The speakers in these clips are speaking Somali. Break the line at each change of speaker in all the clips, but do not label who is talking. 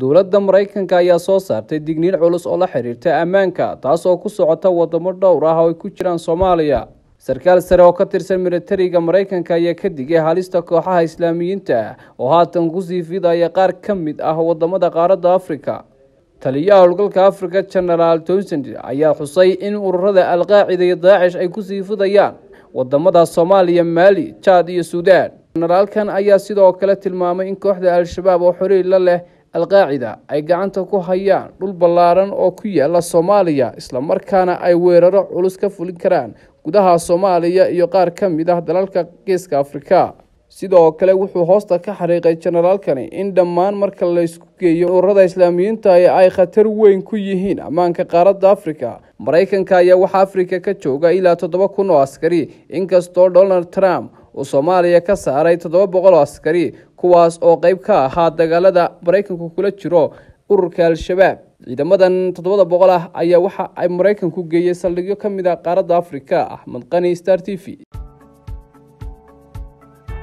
dowladda maraykanka ayaa soo saartay digniin culus oo la xiriirta ammaanka taas oo ku socota wadamo dhowr ah oo ay ku jiraan soomaaliya. Sarkaal sare oo ka tirsan militariga maraykanka ayaa ka digay halista kooxaha islaamiyiinta oo haatan ku sii fidaya qaar ka mid ah waddamada qaaradda afrika. Taliyaha howlgalka africa genaraal towsand ayaa xusay in ururada alqaacida iyo daacish ay ku sii fidayaan waddamada soomaaliya maali jaad iyo suudaan generaalkan ayaa sidoo kale tilmaamay in kooxda al-shabaab oo xoriir la leh alqaacida ay gacanta ku hayaan dhul ballaaran oo ku yaalla soomaaliya islamarkaana ay weeraro culus ka fulin karaan gudaha soomaaliya iyo qaar ka mid ah dalalka geeska afrika. Sidoo kale wuxuu hoosta ka xariiqay generaalkani in dhammaan marka laysku geeyo ururada islaamiyiinta ay khatar weyn ku yihiin ammaanka qaaradda afrika. Maraykanka ayaa waxaa afrika ka jooga ilaa toddoba kun oo askari inkastoo donald trump uu soomaaliya ka saaray toddoba boqol oo askari kuwaas oo qeyb ka ahaa dagaalada maraykanku kula jiro ururka al-shabaab. Ciidamadan toddobada boqol ah ayaa waxa ay maraykanku geeyey saldhigyo ka mid ah qaaradda afrika axmed qani star t v.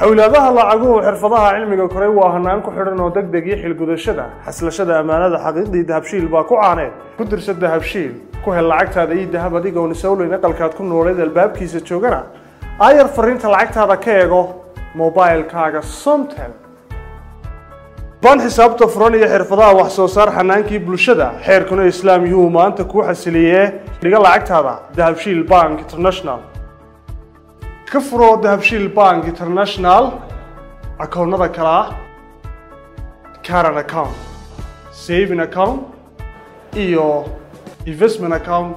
Xowlaadaha lacaguhu xirfadaha cilmiga koray waa hanaan ku xidhan oo deg deg iyo xilgudashada. Xaslashada ammaanada xaqiiqdii dahabshiil baa ku caaneed ku dirsa dahabshiil ku hel lacagtaada iyo dahab adigoon isowleyn aqalkaad ku nooleed albaabkiisa joogana aayar fariinta lacagtaada ka eego mobilkaaga somtel. Baan xisaabta furan iyo xirfadaha wax soo saar xanaankii bulshada xeerkuna islaam yuhuu maanta kuu xasiliyee dhiga lacagtaada dahabshiil bank international. Ka furo dahabshiil bank international akoonnada kale ah caran account saving account iyo investment account